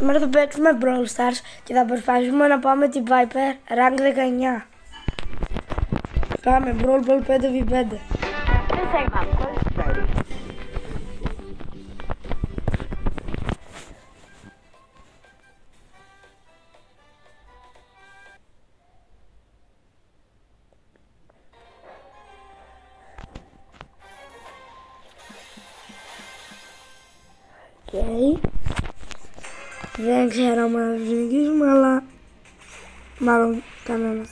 Σήμερα θα παίξουμε Brawl Stars και θα προσπαθήσουμε να πάμε την Viper rank 19. Πάμε Brawl Ball 5v5. Okay. Renk herhalde girmela. Malum tamam.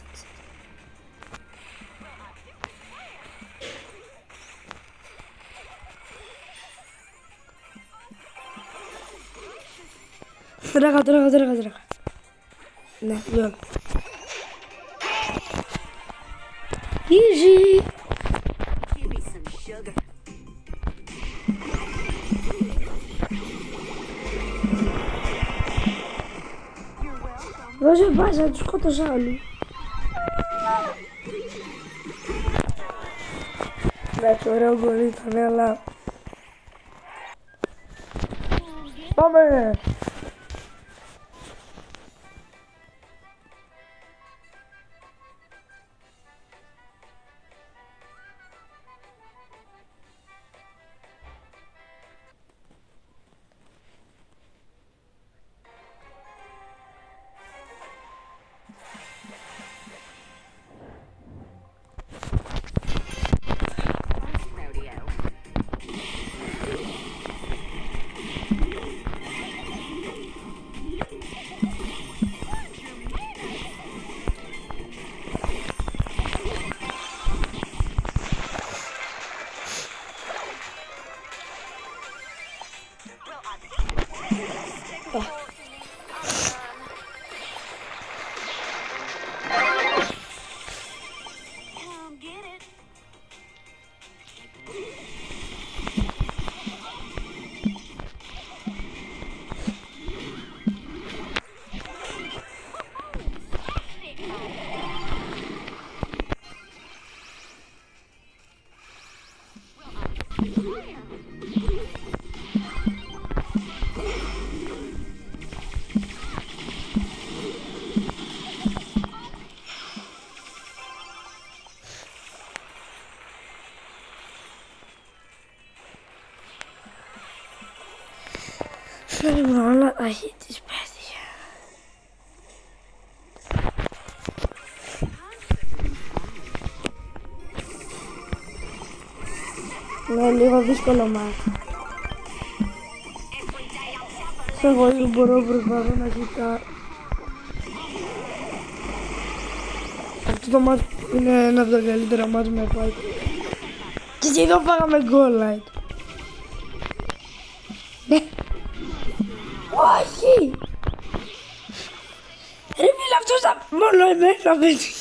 Draga, draga, draga, draga. Né, yok. Gigi. Boże, Boże, tylko to żali. Natural Gorita, né, lá. Toma, gente. Θέλουμε όλα τα χει της παιδιά. Είναι λίγο δύσκολο μάτι. Σε εγώ δεν μπορώ προσπαθώ να κοιτάω. Αυτό το μάτι είναι ένα από τα καλύτερα μάτια με πάει. Και εκεί εδώ φάγαμε γκολ, light. Ναι. Όχι! Ρε φίλε αυτός θα μόνο εμένα παιδί.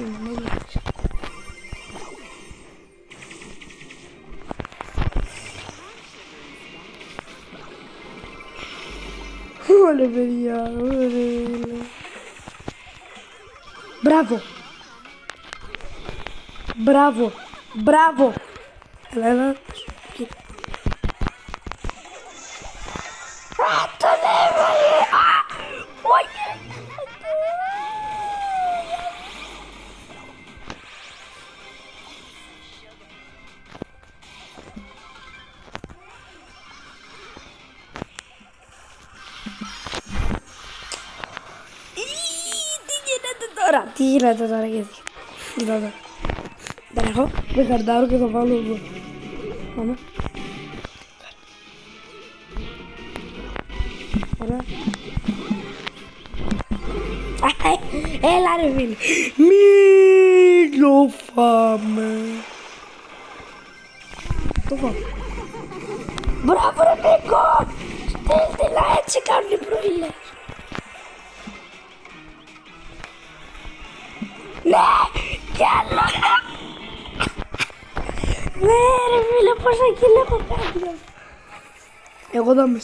cima, no. Olha, Maria, olha. Bravo! Bravo! Bravo! Ela, ela τώρα, τι γίνεται τώρα γιατί. Κοίτα εδώ. Δεν έχω, με καρτάρω και θα βάλω εδώ. Πάμε. Ωραία. Α, Έλα ρε φίλε. Μη το φάμε. Το φάμε. Μπράβο ρε Νίκο. Στείλτε να έτσι κάνουν οι πρωίλες. Ναι, κι άλλο. Ναι, ρε φίλε, πόσα κιλά έχω κάνει. Εγώ δεν.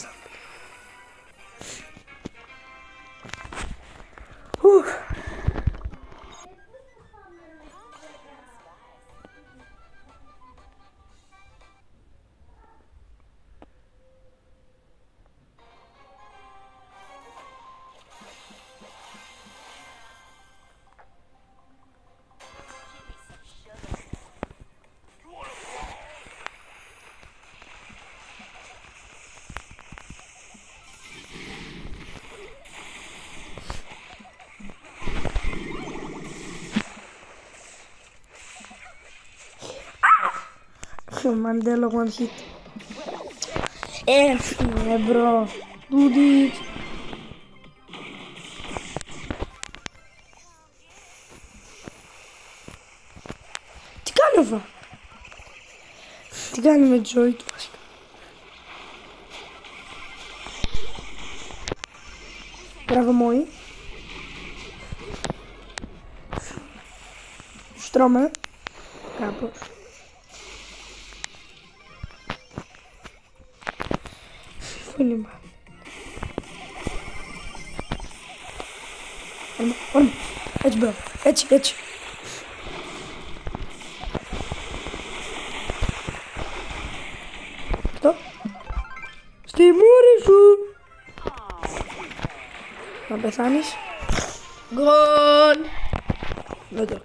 Sure, mandei one hit. É, é bro. Dude it. Tiganova. Tiganova 18, acho que. bravo moi Stroma. Capo. oynayayım ben. Oğlum, oğlum. Geç be. Geç, geç. Что? Ты морешу. Gol. Гон. Выдруг.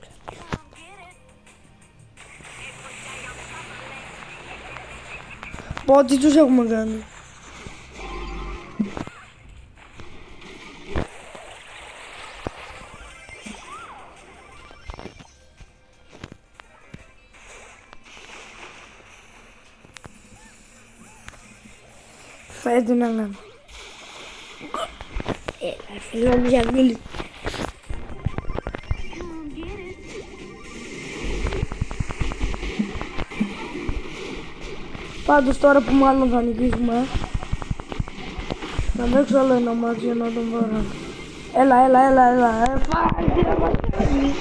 Pode dizer alguma grana. Φίλο μου, για μίλη. Come get it. Πάντως τώρα που μάλλον θα νικήσουμε Να παίξω άλλο ένα μάτι για να τον πάρω Έλα, έλα, έλα, έλα ε, Φάει, τι να μας κάνεις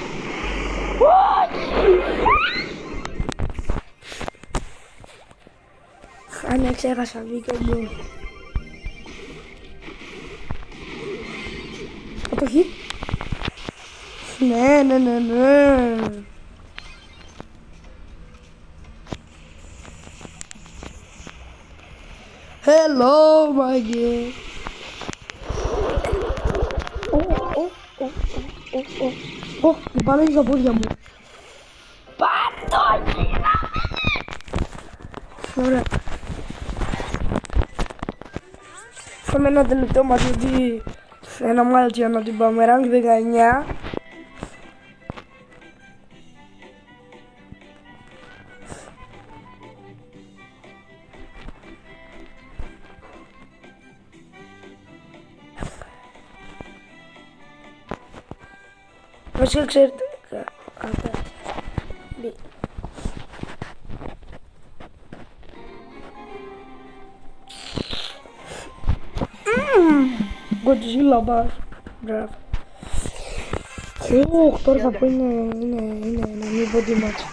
Αν εξέχασα βγήκε γκολ Από χει Ναι, ναι, ναι, ναι Hello, my girl. Oh, oh, oh, oh, oh, oh. Oh, πάνω στα πόδια μου. Πάνω, Ωραία. Πάμε ένα τελευταίο μας γιατί ένα μάλτι για να την πάμε rank 19. Βασικά ξέρετε. Годзилла бар. Брат. Ох, Тор запыльный, не, не, не, не буду мать.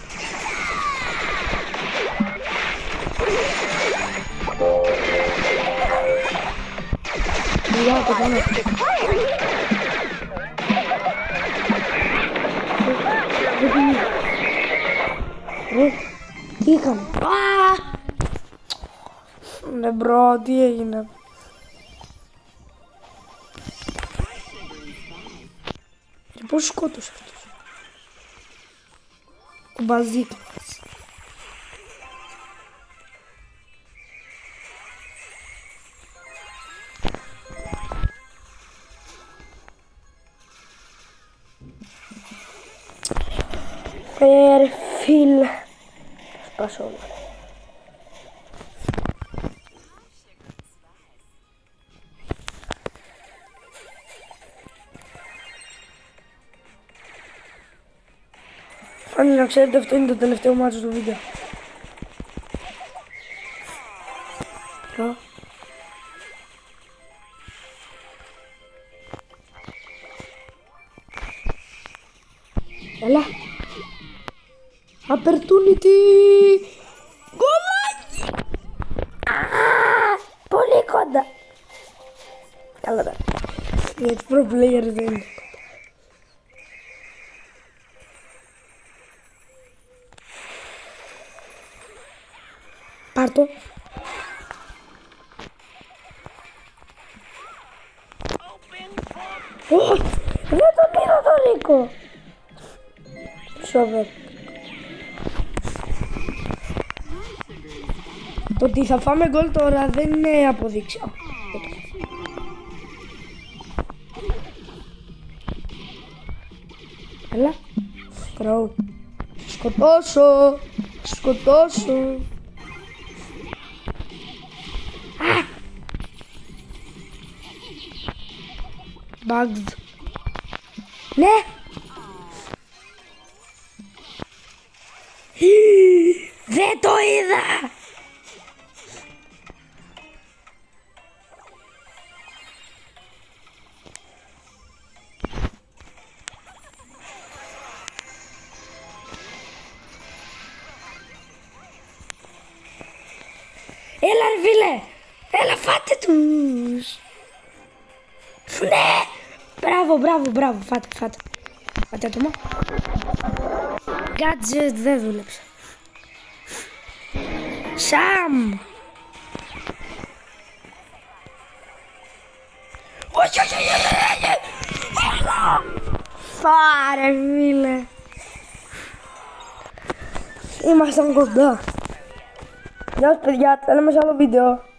Я туда на... Тихо. А! Добро, где именно? Už kotus. Baziklas. Perfil. Personer. Αν να ξέρετε αυτό είναι το τελευταίο μάτσο του βίντεο. Ποιο; Έλα. Opportunity. Γκολάκι. Πολύ κοντά. Καλά τα. Γιατί pro player δεν είναι. Πάρ' το. Ω, Δεν τον πήρα τον Ρίκο. Σοβερ. Το ότι θα φάμε γκολ τώρα δεν είναι αποδείξη. Α, δεν το. Έλα. Κράου. Σκοτώσω. Σκοτώσω. bugs. Né? Vetoída! Eller ville Ela fattet hus. Nei! Φάτε τους. Ναι. Μπράβο, μπράβο, μπράβο. Φάτε, φάτε. Φάτε άτομο. Gadget δεν δούλεψε. Σαμ. Όχι, όχι, όχι, όχι, όχι. Έλα. Πάρε φίλε. Ήμασταν κοντά. Γεια σας παιδιά, τα λέμε σε άλλο βίντεο.